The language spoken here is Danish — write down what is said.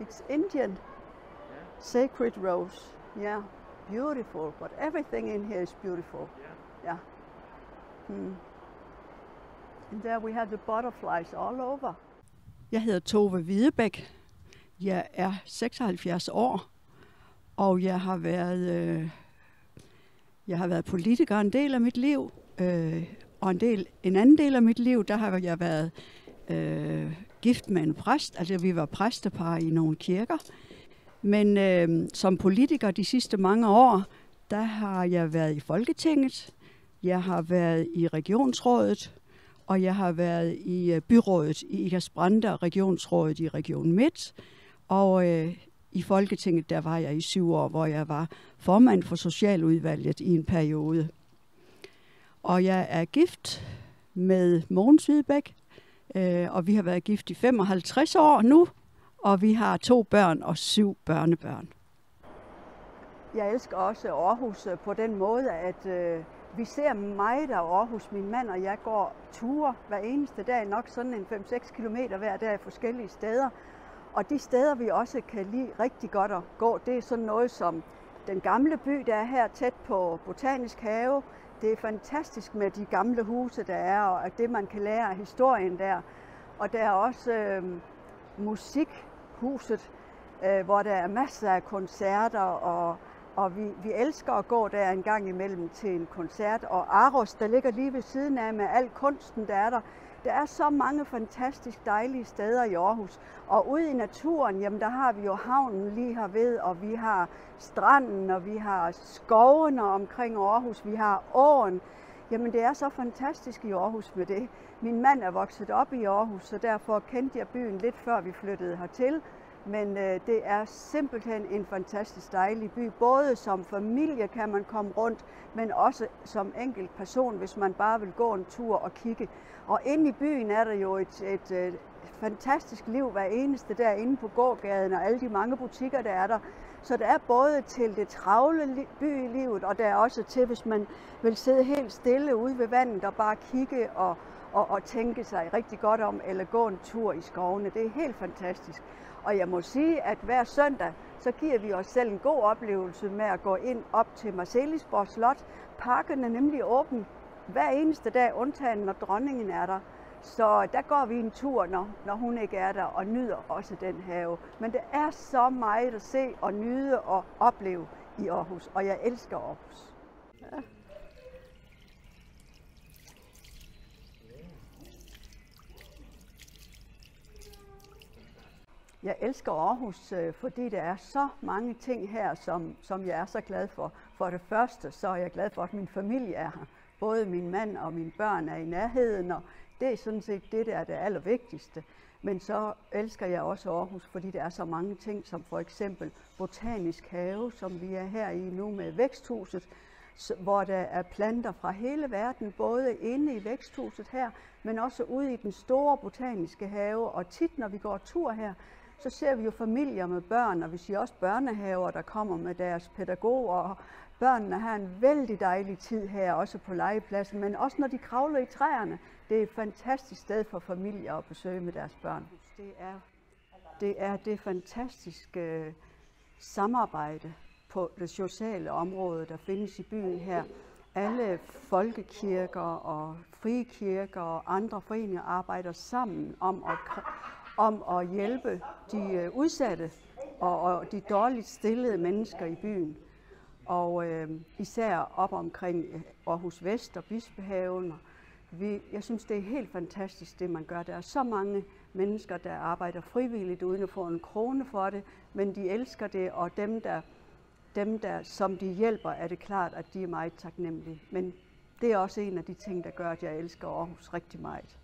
It's Indian. Sacred rose. Yeah, beautiful. But everything in here is beautiful. Yeah. Hmm. And there we have the butterflies all over. Jeg hedder Tove Hvidebæk. Jeg er 76 år, og jeg har været, øh, jeg har været politiker en del af mit liv, øh, og en, del, en anden del af mit liv, der har jeg været øh, gift med en præst. Altså vi var præstepar i nogle kirker. Men øh, som politiker de sidste mange år, der har jeg været i Folketinget, jeg har været i regionsrådet, og jeg har været i øh, byrådet i Ikasbrande og regionsrådet i Region Midt. Og øh, i Folketinget, der var jeg i syv år, hvor jeg var formand for Socialudvalget i en periode. Og jeg er gift med Mogens Hvidebæk, øh, og vi har været gift i 55 år nu, og vi har to børn og syv børnebørn. Jeg elsker også Aarhus øh, på den måde, at øh, vi ser meget af Aarhus. Min mand og jeg går ture hver eneste dag, nok sådan en 5-6 km hver dag forskellige steder. Og de steder, vi også kan lide rigtig godt at gå, det er sådan noget som den gamle by, der er her tæt på Botanisk Have. Det er fantastisk med de gamle huse, der er, og det, man kan lære af historien der. Og der er også øh, musikhuset, øh, hvor der er masser af koncerter, og, og vi, vi elsker at gå der en gang imellem til en koncert. Og Aros, der ligger lige ved siden af med al kunsten, der er der, der er så mange fantastisk dejlige steder i Aarhus. Og ude i naturen, jamen der har vi jo havnen lige her ved, og vi har stranden, og vi har skovene omkring Aarhus, vi har åen. Jamen det er så fantastisk i Aarhus med det. Min mand er vokset op i Aarhus, så derfor kendte jeg byen lidt før vi flyttede hertil. Men øh, det er simpelthen en fantastisk dejlig by. Både som familie kan man komme rundt, men også som enkelt person, hvis man bare vil gå en tur og kigge. Og inde i byen er der jo et, et, et fantastisk liv hver eneste der inde på gågaden og alle de mange butikker, der er der. Så der er både til det travle bylivet, og der er også til, hvis man vil sidde helt stille ude ved vandet og bare kigge og, og, og tænke sig rigtig godt om, eller gå en tur i skovene. Det er helt fantastisk. Og jeg må sige, at hver søndag, så giver vi os selv en god oplevelse med at gå ind op til Marcelisborg Slot. Parken er nemlig åben hver eneste dag, undtagen når dronningen er der. Så der går vi en tur, når, når hun ikke er der, og nyder også den have. Men det er så meget at se og nyde og opleve i Aarhus, og jeg elsker Aarhus. Ja. Jeg elsker Aarhus, øh, fordi der er så mange ting her, som, som jeg er så glad for. For det første, så er jeg glad for, at min familie er her. Både min mand og mine børn er i nærheden, og det er sådan set det, der er det allervigtigste. Men så elsker jeg også Aarhus, fordi der er så mange ting, som for eksempel Botanisk Have, som vi er her i nu med Væksthuset, hvor der er planter fra hele verden, både inde i væksthuset her, men også ude i den store botaniske have. Og tit, når vi går tur her, så ser vi jo familier med børn, og vi ser også børnehaver, der kommer med deres pædagoger. Og børnene har en vældig dejlig tid her, også på legepladsen, men også når de kravler i træerne. Det er et fantastisk sted for familier at besøge med deres børn. Det er det, er det fantastiske samarbejde på det sociale område, der findes i byen her. Alle folkekirker og frikirker og andre foreninger arbejder sammen om at om at hjælpe de øh, udsatte og, og de dårligt stillede mennesker i byen. Og øh, især op omkring øh, Aarhus Vest og Bispehaven. Vi, jeg synes, det er helt fantastisk, det man gør. Der er så mange mennesker, der arbejder frivilligt uden at få en krone for det, men de elsker det, og dem, der, dem der, som de hjælper, er det klart, at de er meget taknemmelige. Men det er også en af de ting, der gør, at jeg elsker Aarhus rigtig meget.